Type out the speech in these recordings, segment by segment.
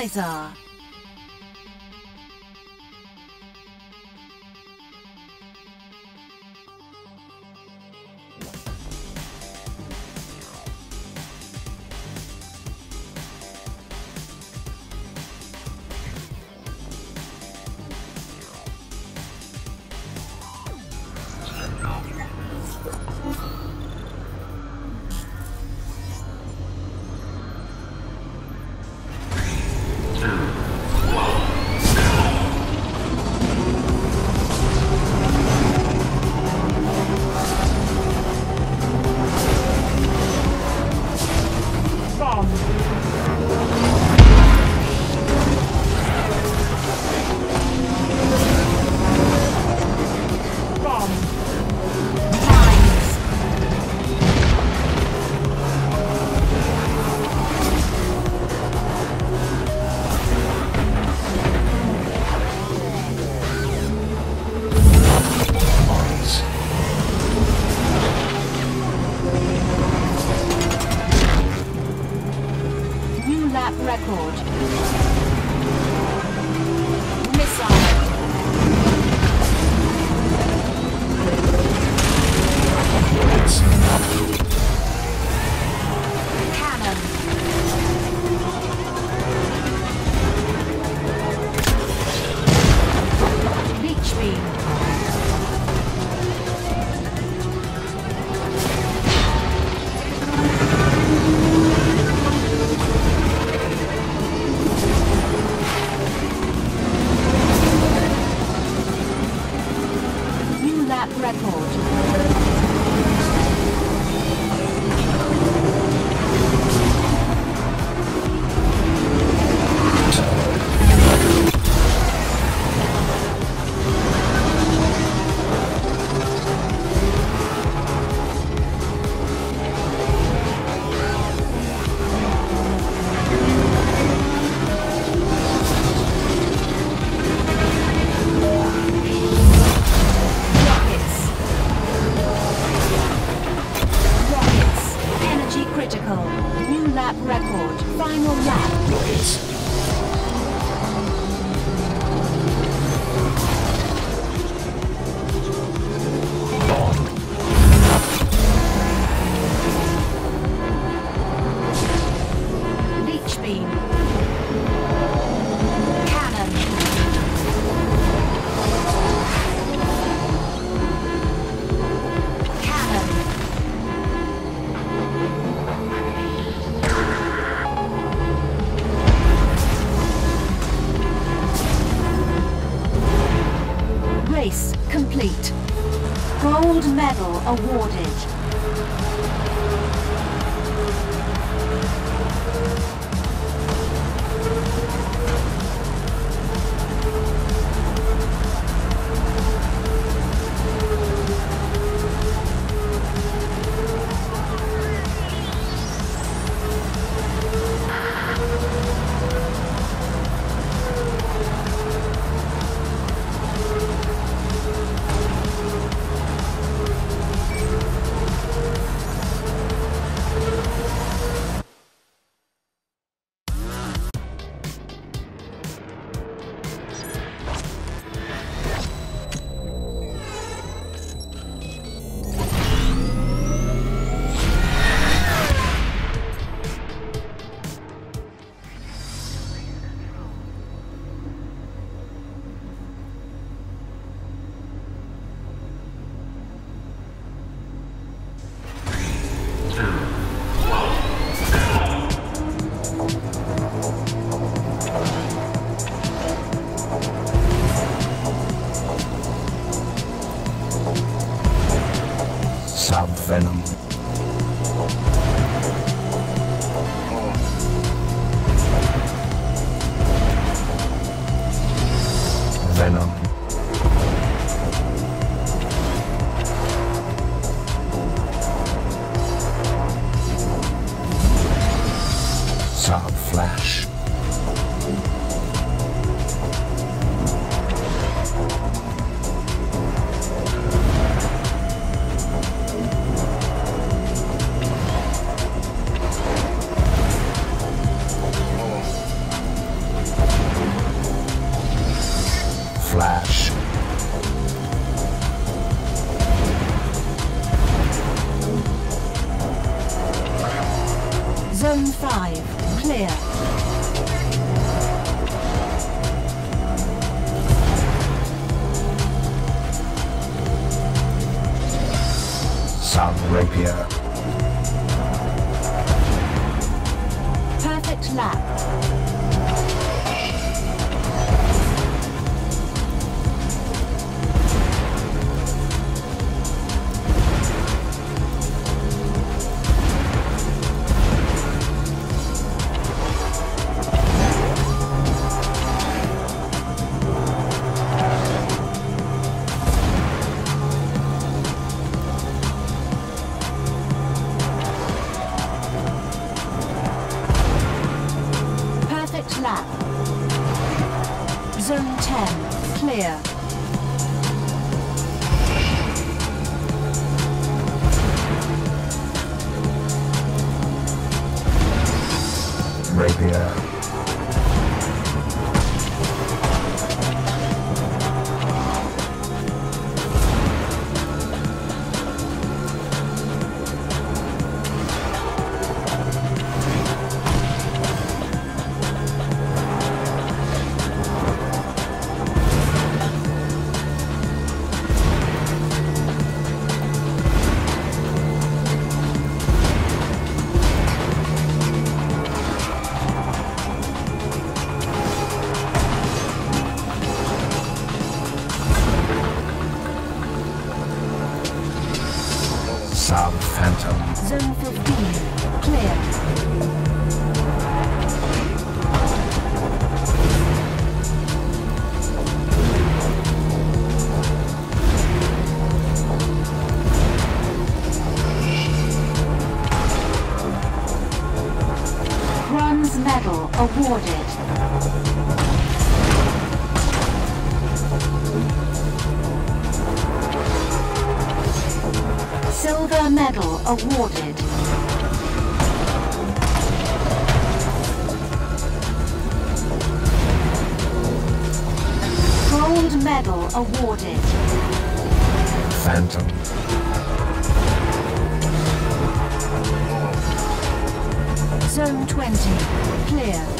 Faisar. Zone 5, clear. Sub rapier. Perfect lap. Rapier. Silver medal awarded. Gold medal awarded. Phantom. Zone 20, clear.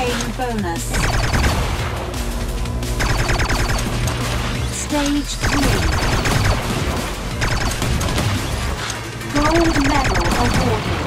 Obtain bonus. Stage 3. Gold medal awarded.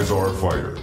guys are fighters.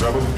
Seventh